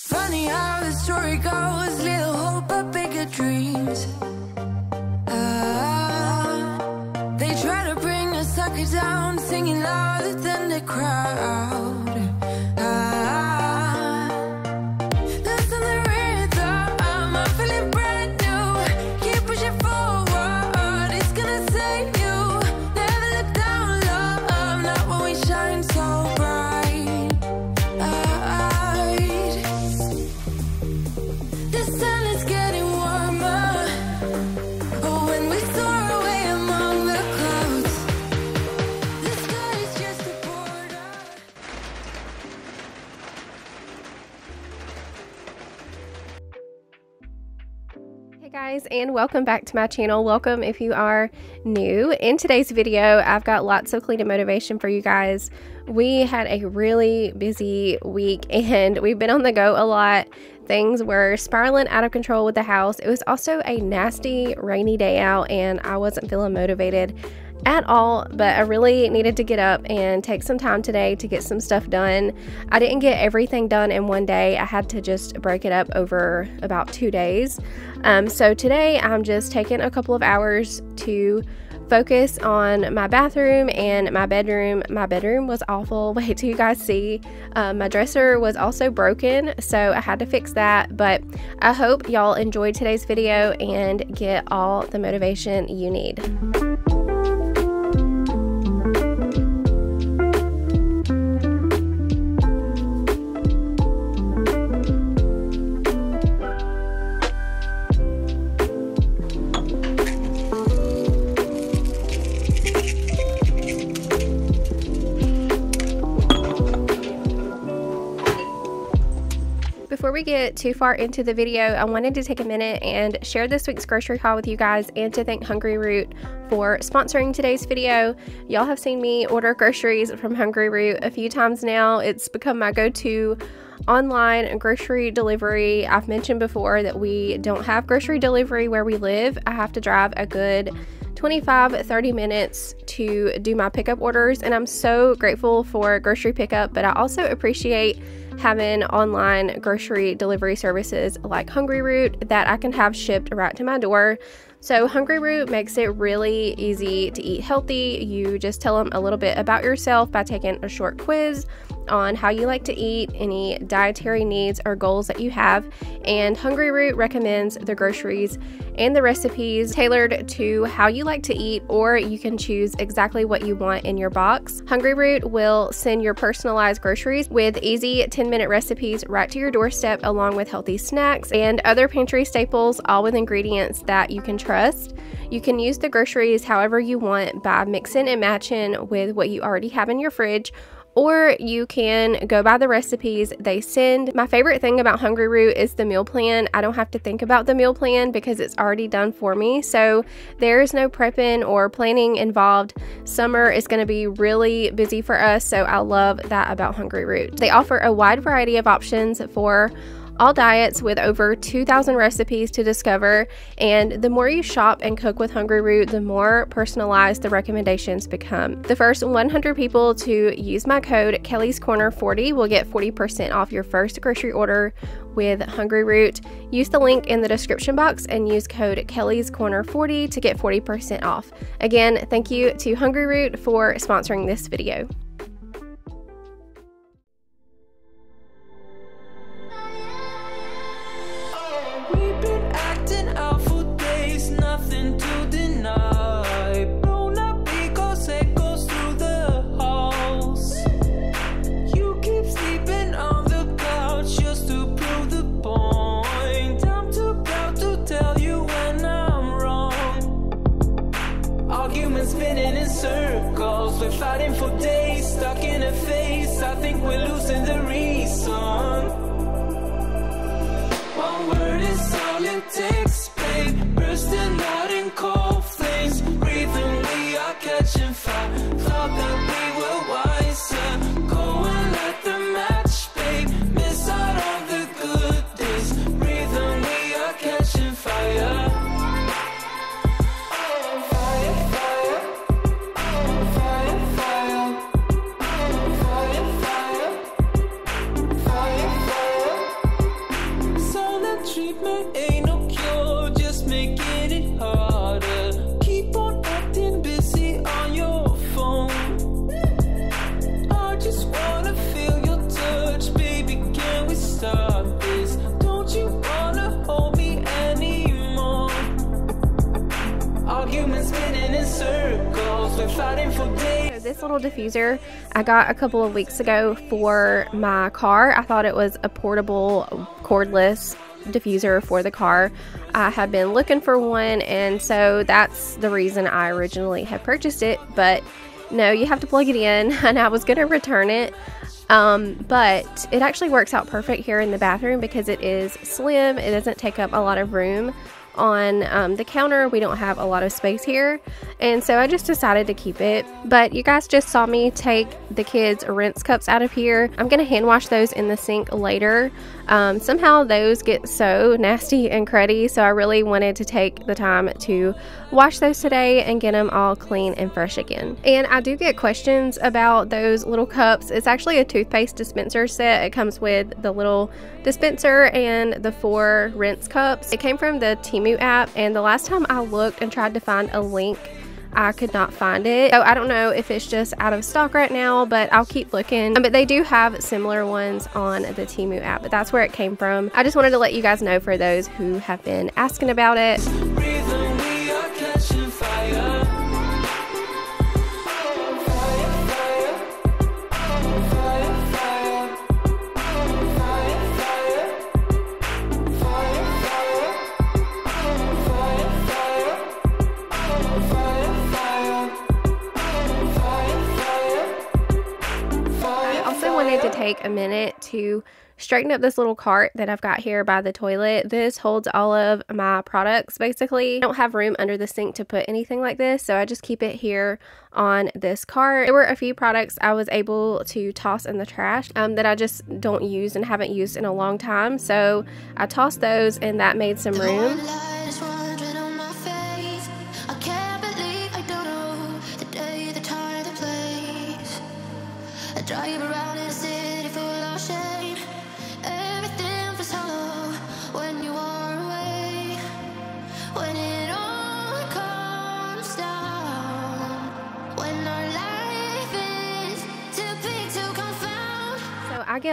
Funny how the story goes, little hope but bigger dreams. Ah, they try to bring a sucker down, singing louder than the crowd. And welcome back to my channel. Welcome if you are new. In today's video, I've got lots of cleaning motivation for you guys. We had a really busy week and we've been on the go a lot. Things were spiraling out of control with the house. It was also a nasty rainy day out, and I wasn't feeling motivated at all, but I really needed to get up and take some time today to get some stuff done. I didn't get everything done in one day, I had to just break it up over about two days. Um, so today I'm just taking a couple of hours to focus on my bathroom and my bedroom. My bedroom was awful. Wait till you guys see. Um, my dresser was also broken, so I had to fix that. But I hope y'all enjoyed today's video and get all the motivation you need. Before we get too far into the video, I wanted to take a minute and share this week's grocery haul with you guys and to thank Hungryroot for sponsoring today's video. Y'all have seen me order groceries from Hungryroot a few times now. It's become my go-to online grocery delivery. I've mentioned before that we don't have grocery delivery where we live. I have to drive a good 25 30 minutes to do my pickup orders and I'm so grateful for grocery pickup, but I also appreciate having online grocery delivery services like Hungryroot that I can have shipped right to my door. So, Hungryroot makes it really easy to eat healthy. You just tell them a little bit about yourself by taking a short quiz on how you like to eat, any dietary needs or goals that you have, and Hungryroot recommends the groceries and the recipes tailored to how you like to eat, or you can choose exactly what you want in your box. Hungryroot will send your personalized groceries with easy 10 minute recipes right to your doorstep, along with healthy snacks and other pantry staples, all with ingredients that you can trust. You can use the groceries however you want by mixing and matching with what you already have in your fridge or you can go by the recipes they send. My favorite thing about Hungryroot is the meal plan. I don't have to think about the meal plan because it's already done for me. So there's no prepping or planning involved. Summer is going to be really busy for us, so I love that about Hungryroot. They offer a wide variety of options for all diets with over 2,000 recipes to discover. And the more you shop and cook with Hungryroot, the more personalized the recommendations become. The first 100 people to use my code Kelly's Korner 40 will get 40% off your first grocery order with Hungryroot. Use the link in the description box and use code Kelly's Korner 40 to get 40% off. Again, thank you to Hungryroot for sponsoring this video. This little diffuser I got a couple of weeks ago for my car. I thought it was a portable cordless diffuser for the car. I had been looking for one, and so that's the reason I originally had purchased it. But no, you have to plug it in, and I was going to return it. Um, but it actually works out perfect here in the bathroom because it is slim, it doesn't take up a lot of room on um, the counter. We don't have a lot of space here. And so I just decided to keep it. But you guys just saw me take the kids' rinse cups out of here. I'm going to hand wash those in the sink later. Um, somehow those get so nasty and cruddy. So I really wanted to take the time to wash those today and get them all clean and fresh again. And I do get questions about those little cups. It's actually a toothpaste dispenser set. It comes with the little dispenser and the four rinse cups. It came from the Temu app and the last time I looked and tried to find a link I could not find it. So I don't know if it's just out of stock right now, but I'll keep looking. Um, but they do have similar ones on the Temu app, but that's where it came from. I just wanted to let you guys know for those who have been asking about it. Take a minute to straighten up this little cart that I've got here by the toilet. This holds all of my products basically. I don't have room under the sink to put anything like this, so I just keep it here on this cart. There were a few products I was able to toss in the trash um, that I just don't use and haven't used in a long time, so I tossed those and that made some room.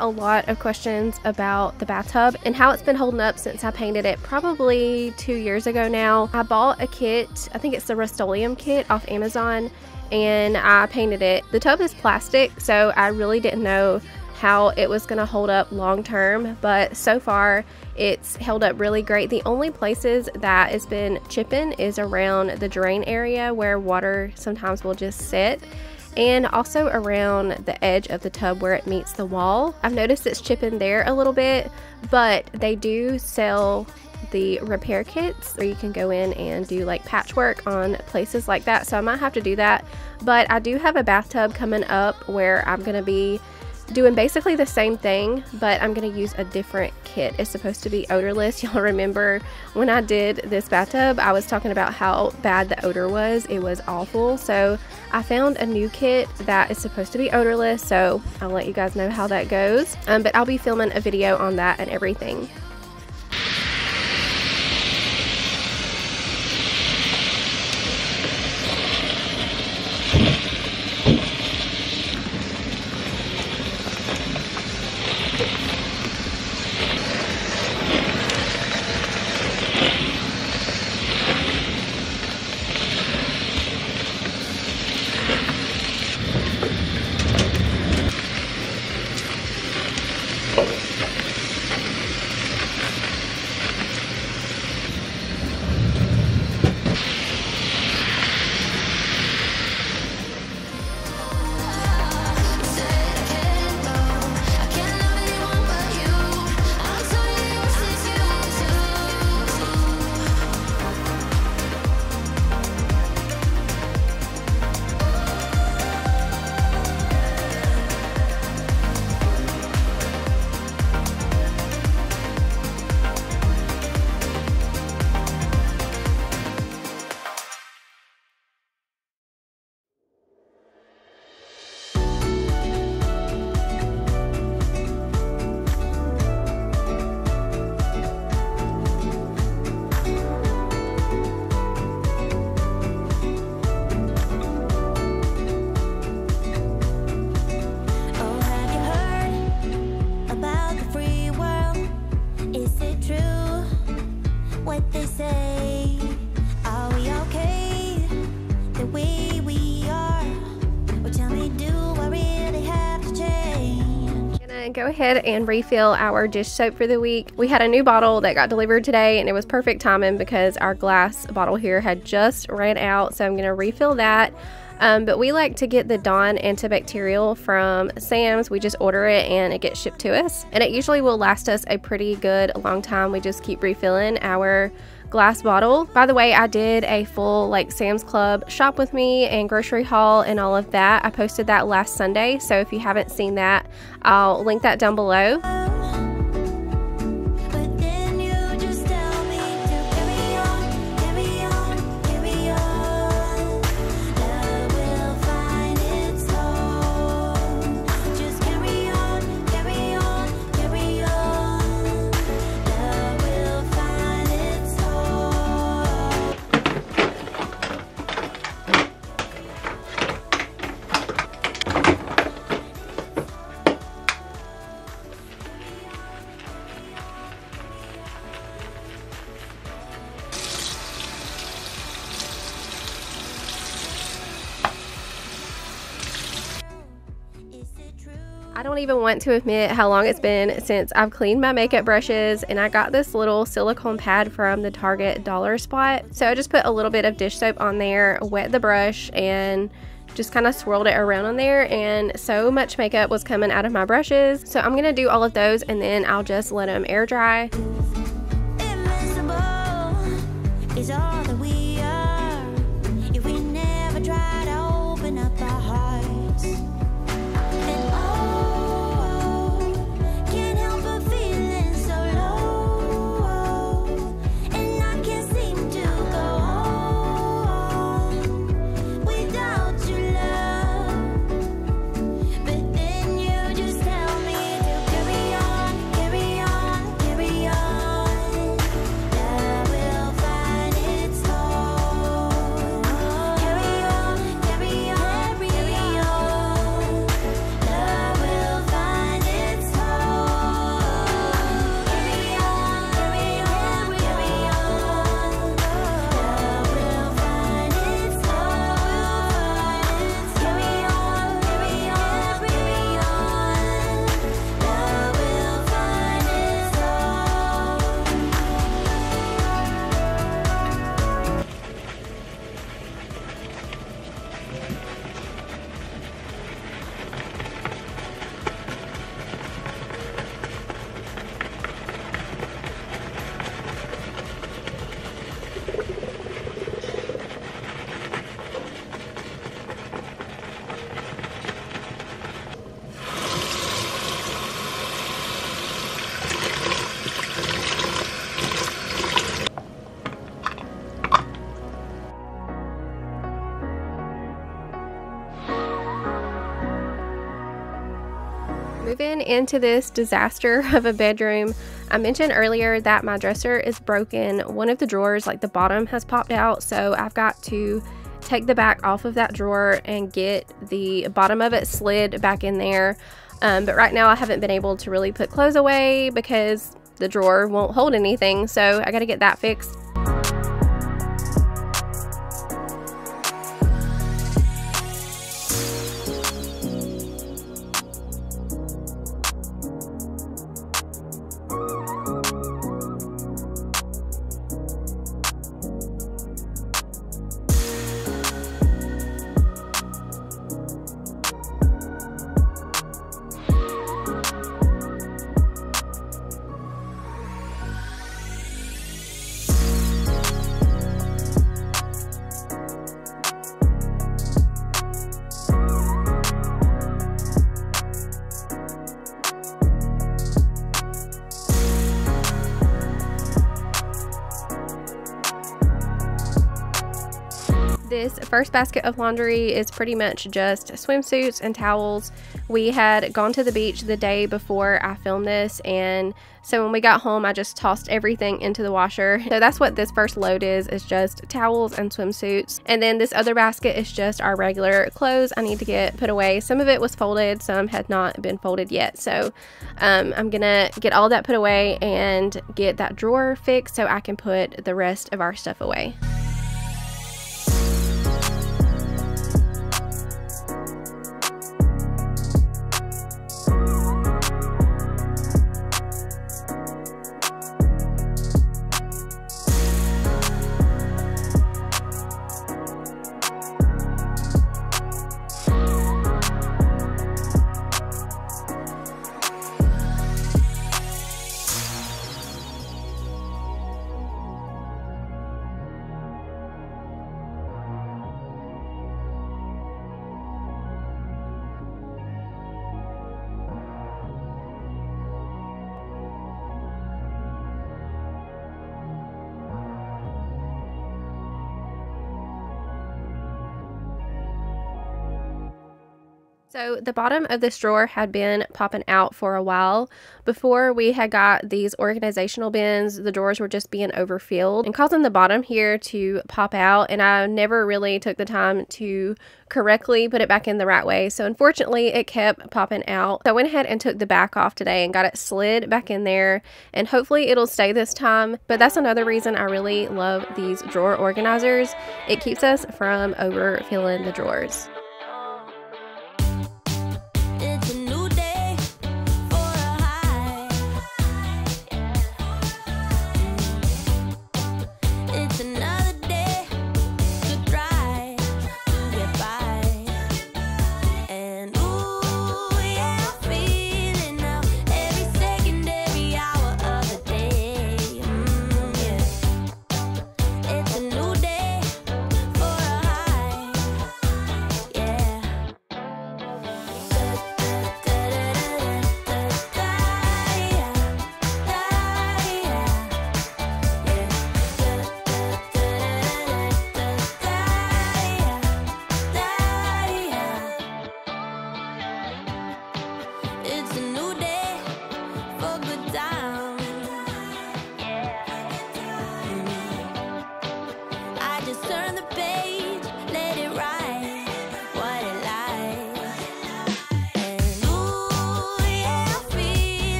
A lot of questions about the bathtub and how it's been holding up since I painted it probably two years ago now. I bought a kit, I think it's the Rust-Oleum kit off Amazon, and I painted it. The tub is plastic, so I really didn't know how it was going to hold up long term, but so far it's held up really great. The only places that it's been chipping is around the drain area where water sometimes will just sit and also around the edge of the tub where it meets the wall. I've noticed it's chipping there a little bit, but they do sell the repair kits where you can go in and do like patchwork on places like that. So I might have to do that. But I do have a bathtub coming up where I'm going to be doing basically the same thing, but I'm going to use a different kit. It's supposed to be odorless. Y'all remember when I did this bathtub, I was talking about how bad the odor was. It was awful. So I found a new kit that is supposed to be odorless. So I'll let you guys know how that goes. Um, but I'll be filming a video on that and everything. Ahead and refill our dish soap for the week. We had a new bottle that got delivered today and it was perfect timing because our glass bottle here had just ran out. So I'm going to refill that. Um, but we like to get the Dawn antibacterial from Sam's. We just order it and it gets shipped to us. And it usually will last us a pretty good long time. We just keep refilling our glass bottle. By the way, I did a full like Sam's Club shop with me and grocery haul and all of that. I posted that last Sunday. So if you haven't seen that, I'll link that down below. Even want to admit how long it's been since I've cleaned my makeup brushes and I got this little silicone pad from the Target dollar spot. So I just put a little bit of dish soap on there, wet the brush and just kind of swirled it around on there and so much makeup was coming out of my brushes. So I'm going to do all of those and then I'll just let them air dry. Into this disaster of a bedroom, I mentioned earlier that my dresser is broken. One of the drawers, like the bottom, has popped out, so I've got to take the back off of that drawer and get the bottom of it slid back in there. Um, but right now, I haven't been able to really put clothes away because the drawer won't hold anything, so I got to get that fixed. First basket of laundry is pretty much just swimsuits and towels. We had gone to the beach the day before I filmed this, and so when we got home, I just tossed everything into the washer. So that's what this first load is, is just towels and swimsuits. And then this other basket is just our regular clothes I need to get put away. Some of it was folded, some had not been folded yet. So um, I'm gonna get all that put away and get that drawer fixed so I can put the rest of our stuff away. The bottom of this drawer had been popping out for a while. Before we had got these organizational bins, the drawers were just being overfilled and causing the bottom here to pop out. And I never really took the time to correctly put it back in the right way. So unfortunately, it kept popping out. So I went ahead and took the back off today and got it slid back in there. And hopefully it'll stay this time. But that's another reason I really love these drawer organizers. It keeps us from overfilling the drawers.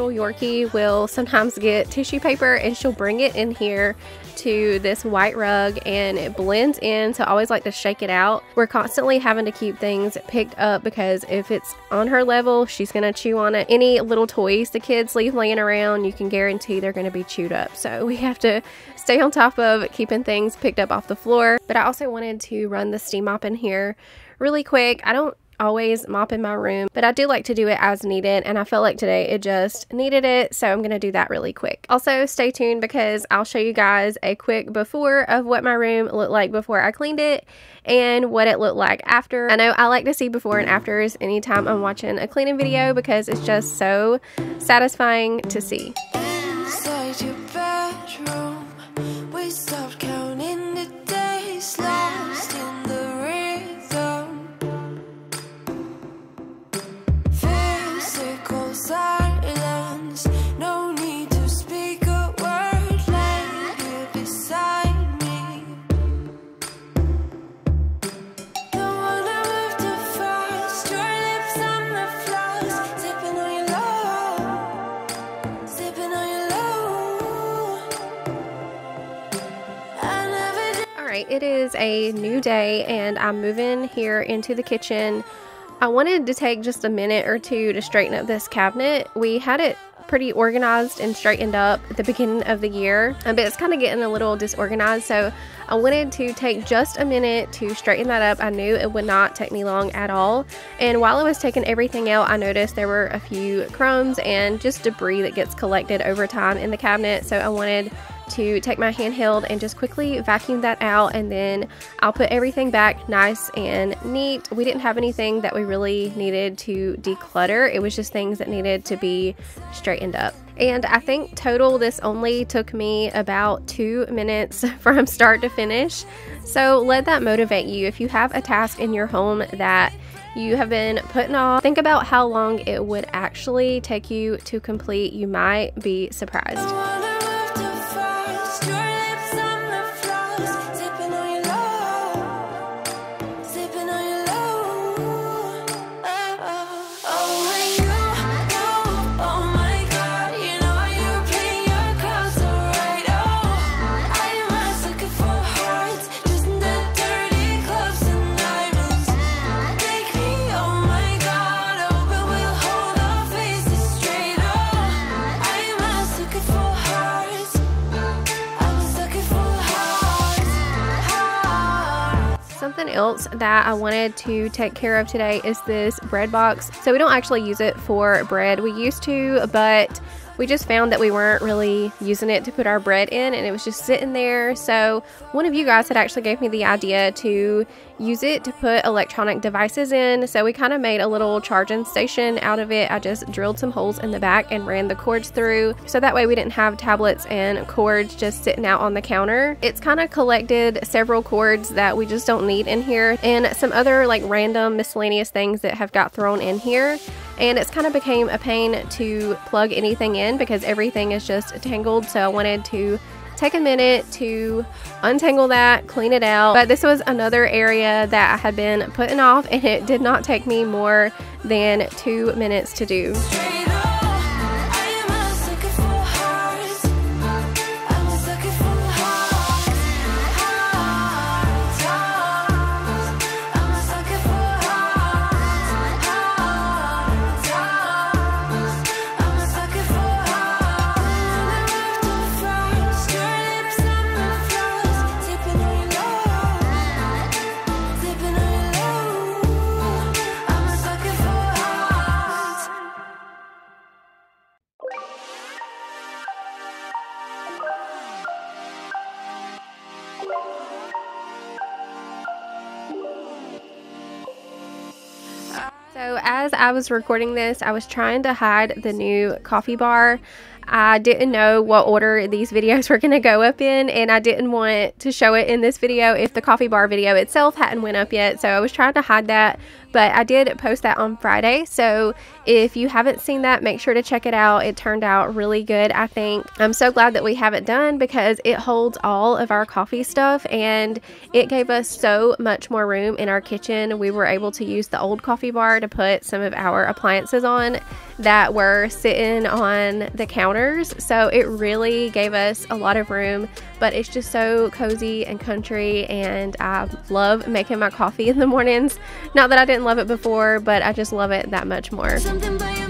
Little Yorkie will sometimes get tissue paper and she'll bring it in here to this white rug and it blends in. So I always like to shake it out. We're constantly having to keep things picked up because if it's on her level, she's to chew on it. Any little toys the kids leave laying around, you can guarantee they're to be chewed up. So we have to stay on top of keeping things picked up off the floor. But I also wanted to run the steam mop in here really quick. I don't always mop in my room, but I do like to do it as needed, and I felt like today it just needed it, so I'm going to do that really quick. Also, stay tuned because I'll show you guys a quick before of what my room looked like before I cleaned it and what it looked like after. I know I like to see before and afters anytime I'm watching a cleaning video because it's just so satisfying to see. Day and I'm moving here into the kitchen. I wanted to take just a minute or two to straighten up this cabinet. We had it pretty organized and straightened up at the beginning of the year, uh, but it's kind of getting a little disorganized. So I wanted to take just a minute to straighten that up. I knew it would not take me long at all. And while I was taking everything out, I noticed there were a few crumbs and just debris that gets collected over time in the cabinet. So I wanted to take my handheld and just quickly vacuum that out and then I'll put everything back nice and neat. We didn't have anything that we really needed to declutter. It was just things that needed to be straightened up. And I think total this only took me about two minutes from start to finish. So let that motivate you. If you have a task in your home that you have been putting off, think about how long it would actually take you to complete. You might be surprised. Else that I wanted to take care of today is this bread box. So we don't actually use it for bread. We used to, but we just found that we weren't really using it to put our bread in and it was just sitting there. So one of you guys had actually gave me the idea to use it to put electronic devices in. So we kind of made a little charging station out of it. I just drilled some holes in the back and ran the cords through. So that way we didn't have tablets and cords just sitting out on the counter. It's kind of collected several cords that we just don't need in here and some other like random miscellaneous things that have got thrown in here and it's kind of became a pain to plug anything in because everything is just tangled so I wanted to take a minute to untangle that, clean it out. But this was another area that I had been putting off and it did not take me more than two minutes to do. I was recording this, I was trying to hide the new coffee bar. I didn't know what order these videos were going to go up in, and I didn't want to show it in this video if the coffee bar video itself hadn't went up yet. So, I was trying to hide that, but I did post that on Friday. So, if you haven't seen that, make sure to check it out. It turned out really good, I think. I'm so glad that we have it done because it holds all of our coffee stuff and it gave us so much more room in our kitchen. We were able to use the old coffee bar to put some of our appliances on that were sitting on the counters. So it really gave us a lot of room, but it's just so cozy and country. And I love making my coffee in the mornings. Not that I didn't love it before, but I just love it that much more. Something about you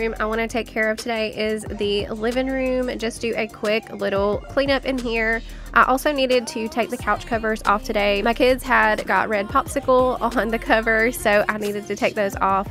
room I want to take care of today is the living room. Just do a quick little cleanup in here. I also needed to take the couch covers off today. My kids had got red popsicle on the cover, so I needed to take those off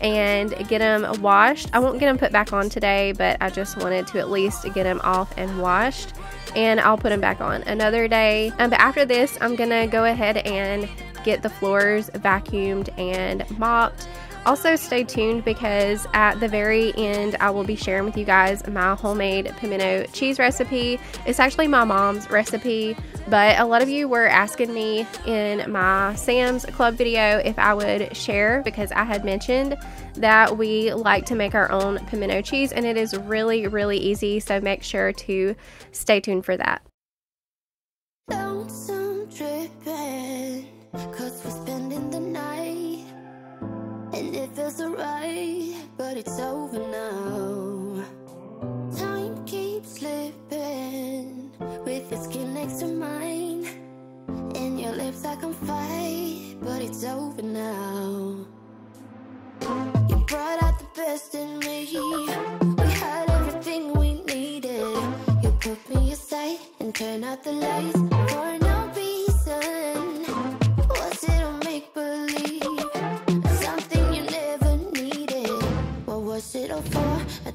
and get them washed. I won't get them put back on today, but I just wanted to at least get them off and washed. And I'll put them back on another day. Um, but after this, I'm gonna go ahead and get the floors vacuumed and mopped. Also, stay tuned because at the very end, I will be sharing with you guys my homemade pimento cheese recipe. It's actually my mom's recipe, but a lot of you were asking me in my Sam's Club video if I would share because I had mentioned that we like to make our own pimento cheese and it is really, really easy. So make sure to stay tuned for that. But it's over now. Time keeps slipping, with your skin next to mine. And your lips I can fight, but it's over now. You brought out the best in me. We had everything we needed. You put me aside and turn out the lights for no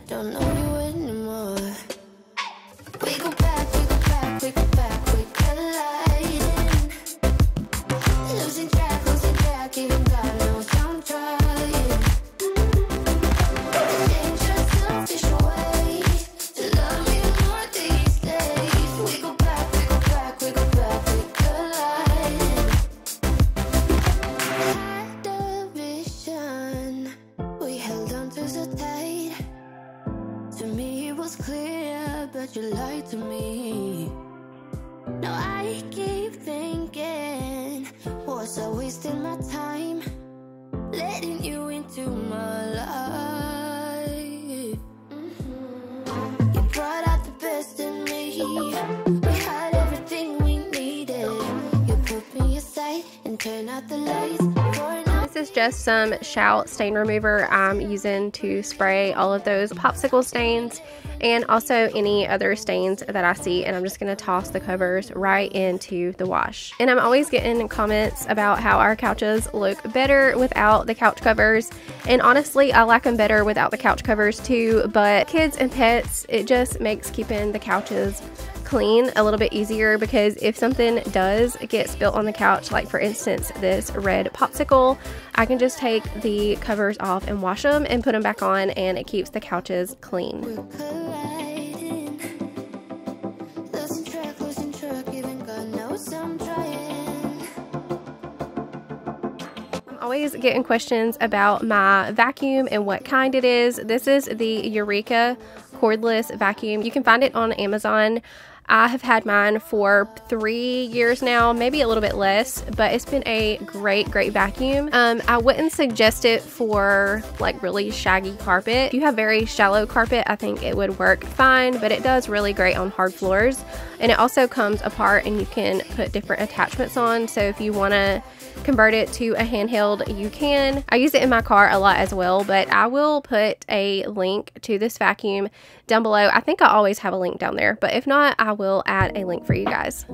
don't know you anymore. Just some Shout stain remover I'm using to spray all of those popsicle stains and also any other stains that I see and I'm just going to toss the covers right into the wash. And I'm always getting comments about how our couches look better without the couch covers and honestly I like them better without the couch covers too but kids and pets it just makes keeping the couches clean a little bit easier because if something does get spilt on the couch, like for instance this red popsicle, I can just take the covers off and wash them and put them back on and it keeps the couches clean. We're colliding. Losing track, losing track, even God knows I'm trying. I'm always getting questions about my vacuum and what kind it is. This is the Eureka cordless vacuum. You can find it on Amazon. I have had mine for three years now, maybe a little bit less, but it's been a great, great vacuum. Um, I wouldn't suggest it for like really shaggy carpet. If you have very shallow carpet, I think it would work fine, but it does really great on hard floors. And it also comes apart and you can put different attachments on. So if you want to convert it to a handheld, you can. I use it in my car a lot as well, but I will put a link to this vacuum down below. I think I always have a link down there, but if not, I will add a link for you guys.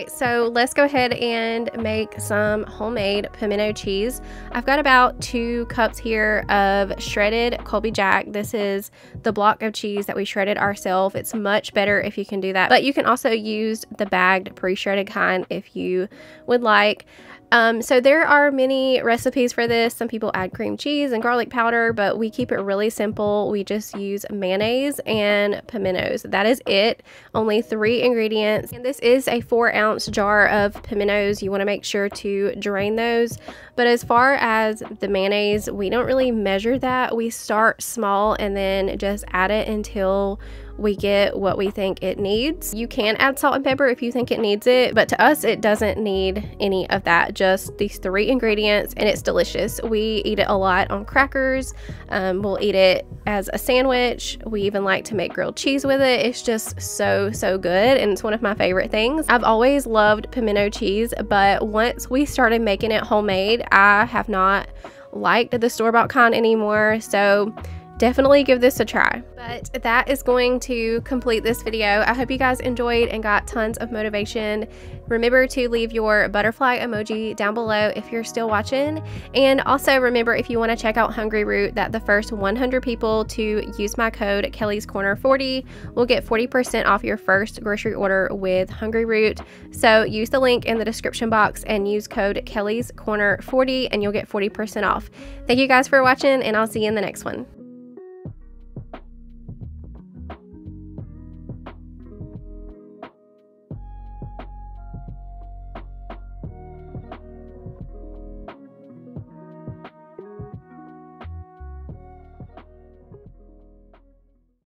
Right, so let's go ahead and make some homemade pimento cheese. I've got about two cups here of shredded Colby Jack. This is the block of cheese that we shredded ourselves. It's much better if you can do that, but you can also use the bagged pre-shredded kind if you would like. Um, so there are many recipes for this. Some people add cream cheese and garlic powder, but we keep it really simple. We just use mayonnaise and pimentos. That is it. Only three ingredients. And this is a four ounce jar of pimentos. You want to make sure to drain those. But as far as the mayonnaise, we don't really measure that. We start small and then just add it until we get what we think it needs. You can add salt and pepper if you think it needs it, but to us, it doesn't need any of that. Just these three ingredients, and it's delicious. We eat it a lot on crackers. Um, we'll eat it as a sandwich. We even like to make grilled cheese with it. It's just so, so good, and it's one of my favorite things. I've always loved pimento cheese, but once we started making it homemade, I have not liked the store bought kind anymore. So, definitely give this a try. But that is going to complete this video. I hope you guys enjoyed and got tons of motivation. Remember to leave your butterfly emoji down below if you're still watching. And also remember if you want to check out Hungryroot that the first 100 people to use my code Kelly's Korner 40 will get 40% off your first grocery order with Hungryroot. So use the link in the description box and use code Kelly's Korner 40 and you'll get 40% off. Thank you guys for watching and I'll see you in the next one.